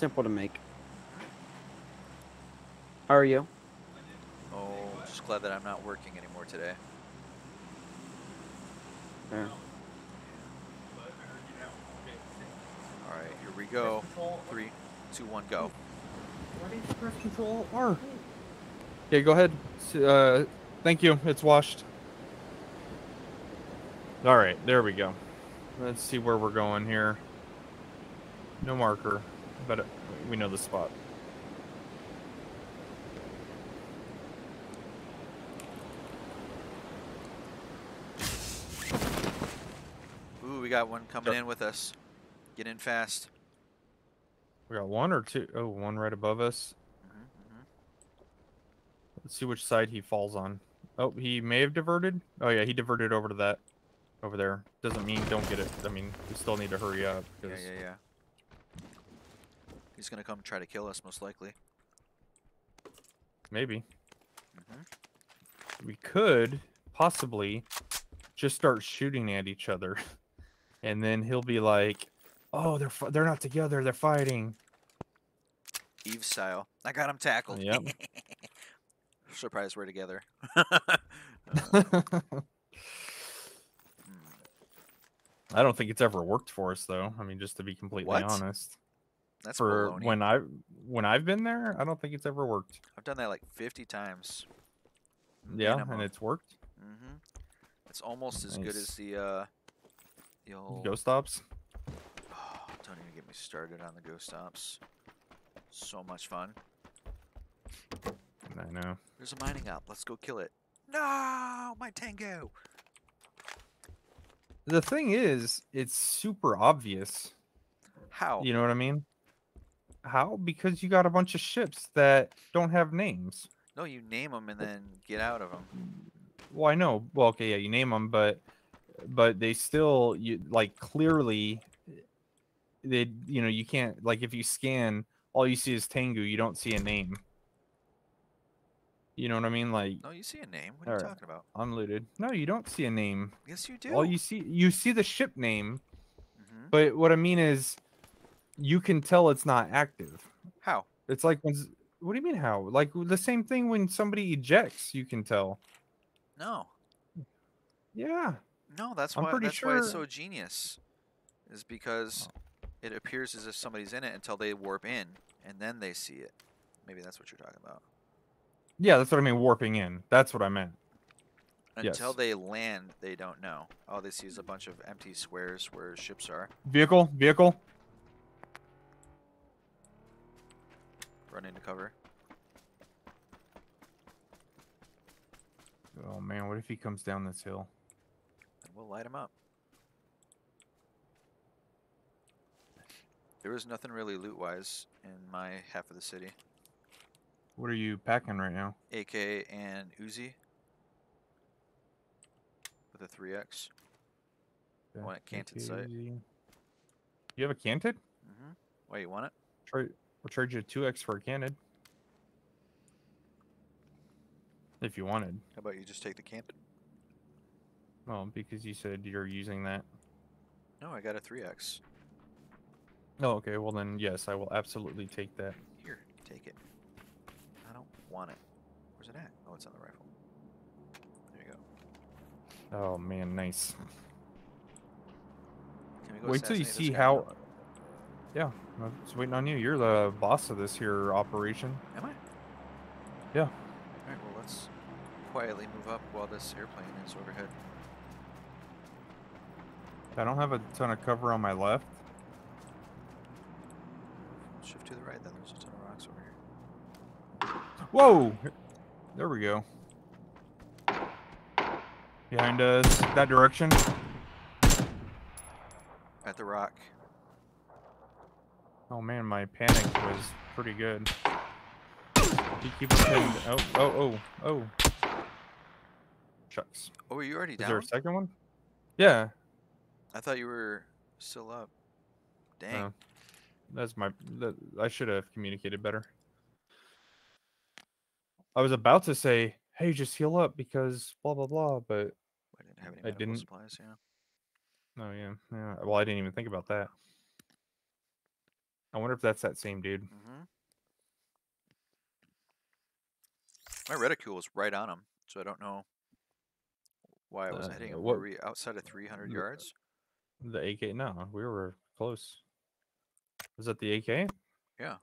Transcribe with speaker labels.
Speaker 1: simple to make. How are you?
Speaker 2: Oh, just glad that I'm not working anymore today.
Speaker 1: Yeah.
Speaker 2: All right, here we go. Three, two, one, go.
Speaker 3: Why did you press Control R? Okay, go ahead. Uh, thank you. It's washed. All right, there we go. Let's see where we're going here. No marker, but uh, we know the spot.
Speaker 2: Ooh, we got one coming
Speaker 3: Yep.
Speaker 2: in with us. Get in fast.
Speaker 3: We got one or two. Oh, one right above us.
Speaker 2: hmm hmm
Speaker 3: Let's see which side he falls on. Oh, he may have diverted. Oh yeah, he diverted over to that, over there. Doesn't mean don't get it. I mean, we still need to hurry up.
Speaker 2: Yeah, yeah, yeah. He's gonna come try to kill us, most likely.
Speaker 3: Maybe
Speaker 2: hmm
Speaker 3: we could possibly just start shooting at each other, and then he'll be like, "Oh, they're they're not together. They're fighting."
Speaker 2: Eve style. I got him tackled.
Speaker 3: Yep.
Speaker 2: Surprise, we're together.
Speaker 3: I don't think it's ever worked for us though. I mean, just to be completely
Speaker 2: What?
Speaker 3: honest,
Speaker 2: That's
Speaker 3: for
Speaker 2: baloney.
Speaker 3: when I when I've been there, I don't think it's ever worked.
Speaker 2: I've done that like 50 times.
Speaker 3: Yeah,
Speaker 2: minimum.
Speaker 3: and it's worked.
Speaker 2: hmm It's almost as good as the uh, the old.
Speaker 3: Ghost stops.
Speaker 2: Oh, don't even get me started on the ghost stops. So much fun.
Speaker 3: I know.
Speaker 2: There's a mining op. Let's go kill it. No, my tango.
Speaker 3: The thing is, it's super obvious.
Speaker 2: How?
Speaker 3: You know what I mean? How? Because you got a bunch of ships that don't have names.
Speaker 2: No, you name them and then get out of them.
Speaker 3: Well, I know. Well, okay, yeah, you name them, but but they still you like clearly they you know you can't like if you scan all you see is Tengu, you don't see a name. You know what I mean? Like
Speaker 2: No, you see a name. What are you talking about?
Speaker 3: unlooted. No, you don't see a name.
Speaker 2: Yes, you do.
Speaker 3: All you see you see the ship name,
Speaker 2: hmm
Speaker 3: but what I mean is you can tell it's not active.
Speaker 2: How?
Speaker 3: It's like when what do you mean how? Like the same thing when somebody ejects, you can tell.
Speaker 2: No.
Speaker 3: Yeah.
Speaker 2: No, that's
Speaker 3: I'm
Speaker 2: why. That's why it's so genius. Is because oh. it appears as if somebody's in it until they warp in, and then they see it. Maybe that's what you're talking about.
Speaker 3: Yeah, that's what I mean warping in. That's what I meant.
Speaker 2: Until
Speaker 3: Yes.
Speaker 2: they land, they don't know. All they see is a bunch of empty squares where ships are.
Speaker 3: Vehicle, vehicle.
Speaker 2: Run into cover.
Speaker 3: Oh man, what if he comes down this hill?
Speaker 2: and we'll light him up. There was nothing really loot wise in my half of the city.
Speaker 3: What are you packing right now?
Speaker 2: AK and Uzi with a 3x.
Speaker 3: Okay,
Speaker 2: want it canted.
Speaker 3: AKZ. You have a canted?
Speaker 2: Mm-hmm. Wait, you want it?
Speaker 3: Try, we'll charge you two X for a canted. If you wanted.
Speaker 2: How about you just take the canted?
Speaker 3: Well, because you said you're using that.
Speaker 2: No, I got a 3x.
Speaker 3: Oh, okay. Well then, yes, I will absolutely take that.
Speaker 2: Here, take it. I don't want it. Where's it at? Oh, it's on the rifle. There you go.
Speaker 3: Oh man, nice.
Speaker 2: Can we go
Speaker 3: Wait till you see how. Yeah, I'm just waiting on you. You're the boss of this here operation.
Speaker 2: Am I?
Speaker 3: Yeah.
Speaker 2: Alright, well, let's quietly move up while this airplane is overhead.
Speaker 3: I don't have a ton of cover on my left.
Speaker 2: Shift to the right, then there's a ton of rocks over here.
Speaker 3: Whoa! There we go. Behind us, that direction.
Speaker 2: At the rock.
Speaker 3: Oh man, my panic was pretty good. You keep it pinned. Oh, oh, oh, oh. Shucks.
Speaker 2: Oh, are you already
Speaker 3: Is
Speaker 2: down?
Speaker 3: there a second one? Yeah.
Speaker 2: I thought you were still up. Dang.
Speaker 3: Oh. That's my. That, I should have communicated better. I was about to say, "Hey, just heal up because blah blah blah," but
Speaker 2: I didn't have any
Speaker 3: I
Speaker 2: medical
Speaker 3: didn't-
Speaker 2: supplies, yeah.
Speaker 3: no, yeah, yeah. Well, I didn't even think about that. I wonder if that's that same dude.
Speaker 2: hmm My reticule was right on him, so I don't know why I wasn't
Speaker 3: Uh,
Speaker 2: hitting him.
Speaker 3: what-
Speaker 2: Were we outside of 300 yards?
Speaker 3: The AK? No, we were close. Was that the AK?
Speaker 2: Yeah.